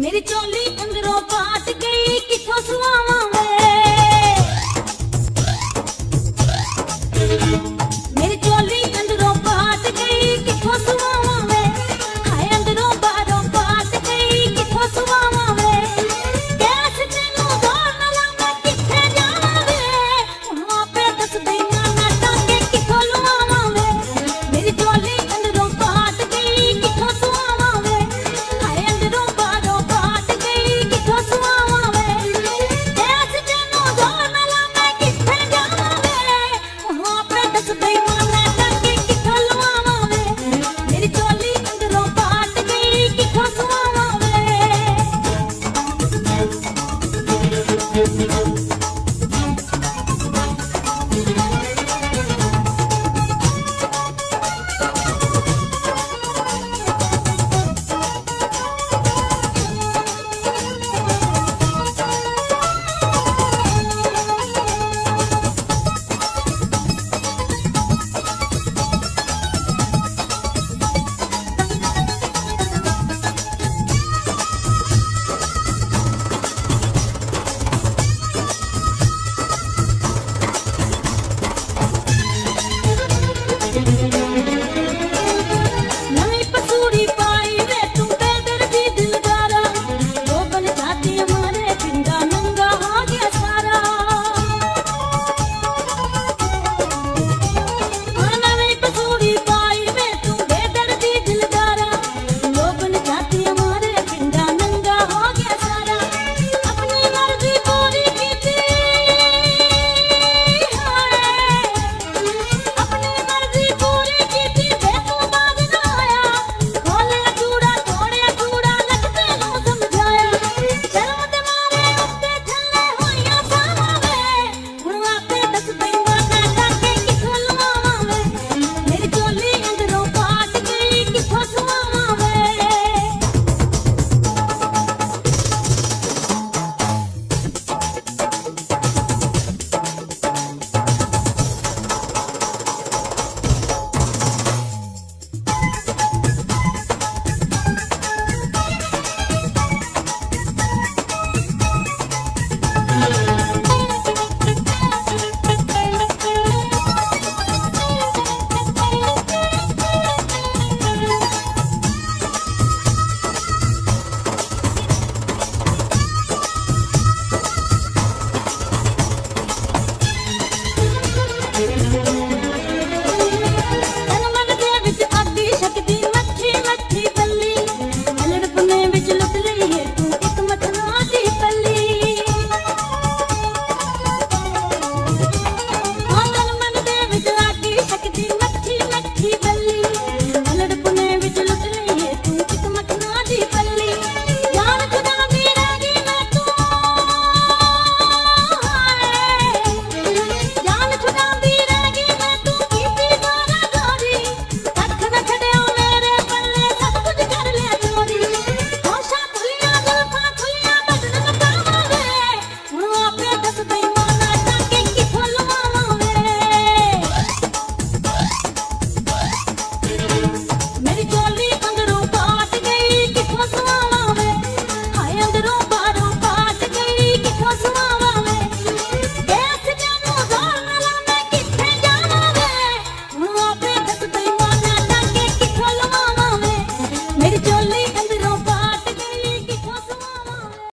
ਮੇਰੀ ਚੋਲੀ ਅੰਦਰੋਂ ਪਾਟ ਗਈ ਕਿੱਥੋਂ ਸੁਆਵਾਂ?